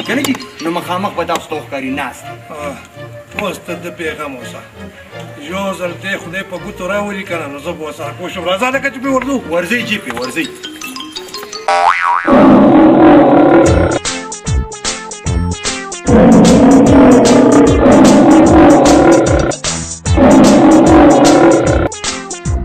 چې کنه چې نو مخامخ به تاسو ته وښکاري ناست اوس ته د پیغام اوسه یو ځل دې خدای په ګوتو راولي کنه نو زه به ورسره کوه شم راځه لکه چې پې ورځو ورځئ چې پې ورځئ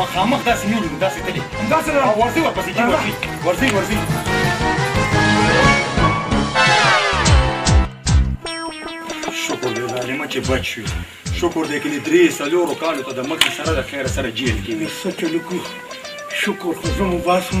مخامخ داسې نيولي نو داسې تلي همداسې را ورځي ورپسې جي ورځي ورځي ورځي شکر دې ظالمه چې بچ شوې شکر دې کني درې څلورو کالو ته د مخې سره د خیره سره جیل کې وي څه چلو کړو شکر خو زه مو باسم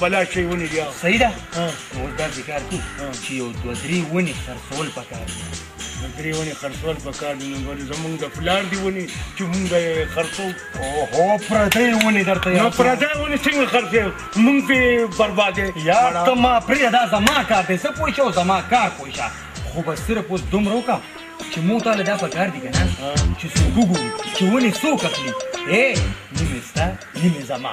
بلا شي ونی بیا صحیح ده نو دا ذکر کو چې یو دوه درې ونی خرڅول پکار دي نو درې ونی خرڅول پکار دي نو ګورې زمونږ د پلار دی ونی چې مونږ یې خرڅو اوهو پردۍ ونی درته نو پردۍ ونی څنګه خرڅې مونږ پې بربادې یار ته ما پرې دا زما کار دی زه پوه شه او زما کار پوه شه خو به صرف اوس دومره وکړه چې مو تاله دا پکار دي که نه چې څوک وګوري چې ونې څوک اخلي ای نیمې ستا نیمې زما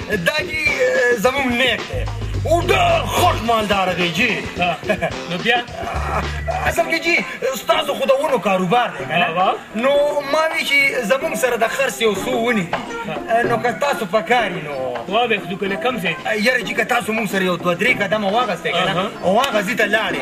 دا جی زمون نیک دی او ډېر خوښ مالدار دی جی نو بیا اصل کې جی ستاسو خو د ونو کاروبار دی کنه نو ما وی چې زمونږ سره د خرڅ یو څو ونی دي نو که تاسو په کار نو وا به خدو کنه کم ځای یاره جی که تاسو مونږ سره یو دوه درې قدمه واغسته کنه او هغه ځی ته لاړې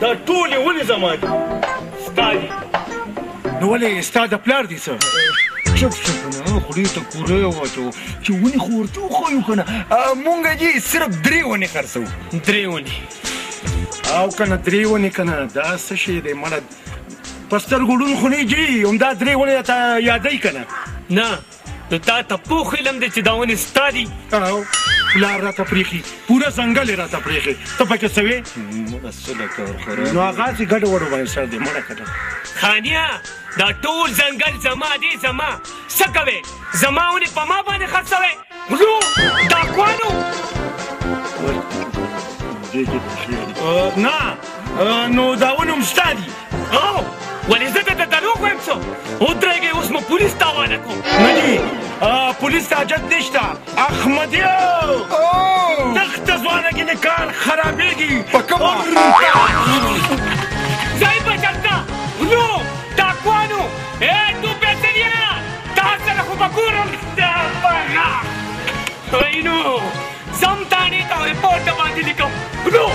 دا ټولې ونې زما دي ستا دي نو ولې ستا د پلار دي څه چپ شو کنه خولې ته کوری واچو چې ونې خو ورته وښیو کنه مونږ جي صرف درې ونې خرڅوو درې ونې او کنه درې ونې کنه دا څه شی دی مړه په سترګو ړوند خو نه جي همدا درې ونې راته یادوي کنه نه ته تا ته پوخ علم دی چې دا ونې ستا دي او پلار راته پرېښي پوره ځنګل یې راته پرېښی ته پکې څه وې مړه څه له کار خراب نو هغه هسې ګډو وډو باندې سر دی مړه کړه خانیه دا ټول ځنګل زما دی زما څه کوې زما ونې په ما باندې خرڅوې غلو ډاکوانو نه نو دا ونې هم ستا دي او ولې زه درته دروغ وایم څو ودرېږئ اوس مو پولیس ته حواله کوم نه دي پولیس ته حاجت نشته احمدیو دښته ځوانه کې مې کار خرابېږي په کومه ځای په جلده غلو ډاکوانو ای ټوپېتلیه تا سره خو به ګورم ستا په غاښ وینو ځم تاڼې ته رپورټ د باندې لیکم برو.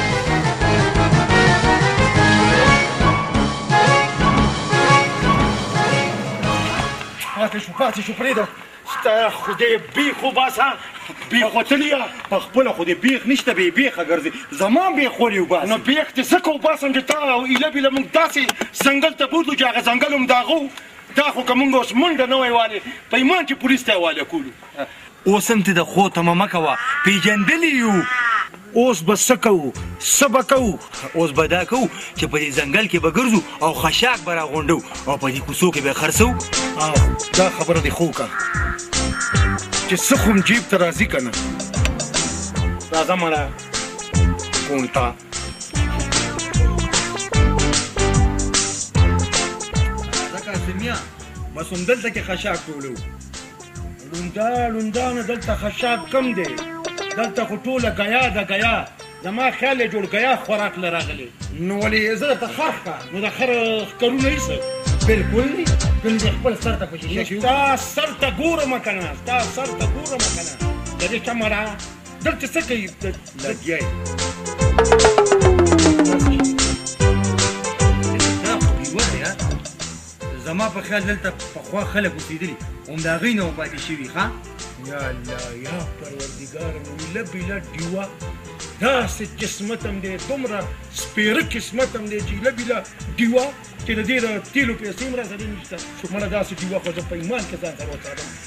پاتې شو پاتې شو پرېږده ستا خدای بیخ وباسه بیخ وتلیا په خپله خو دې بیخ نشته بې بیخه ګرځې زما بیخ ولې وباسې نو بیخ دې ځکه وباسم چې تا او ایله بیله موږ داسې ځنګل ته بوتلو چې هغه ځنګل هم د هغه دا خو که موږ اوس منډه نه وای والې په ایمان چې پولیس ته یې حواله کولو اوس هم ته د خو تمه مه کوه پیژندلي یو. اوس به څه کوو څه به کوو اوس به دا کوو چې په دې ځنګل کې به ګرځو او خشاک به راغونډو او په دې کوڅو کې به خرڅو او دا خبره دې خو کا چې څه خو جیب ته راځي کنه راځه مړه کونټا ځکه سمیا بس همدلته کې خشاک ټولو ړونده ړوندانه دلته خشاب کم دی دلته خو ټوله ګیا ده ګیا زما خیال یې جوړ ګیا خوراک له راغلی نو ولې زه درته خر ښکار نو د خر ښکرونه یې څه بالکل نه کوم دې خپل سر ته په شیشه کې ستا سر ته ګورم که نه ستا سر ته ګورم که نه د دې چمه را دلته څه کوي لګیا یې زما په خیال دلته پخوا خلک اوسېدلي هم د هغوی نه وپاتې شوي ښه یا الله یا پروردګار ویله بیله ډیوه داسې قسمت هم دی دومره سپېره قسمت هم دی چې ایله بیله ډیوه چې د دې د تیلو پیسې هم راسره نشته مړه داسې ډیوه خو زه په ایمان کې ځان سره وساتم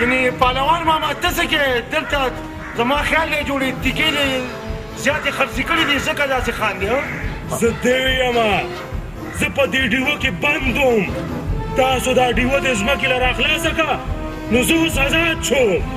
یعنی پهلوان ماما ته څه کې دلته زما خیال دی جوړې تیکې دې زیاتې خرڅې کړې دي ځکه داسې خاندې ها زه دی یم زه په دې ډیوه کې بند وم تاسو دا ډیوه د ځمکې له راخلاصه کړه نو زه اوس آزاد شوم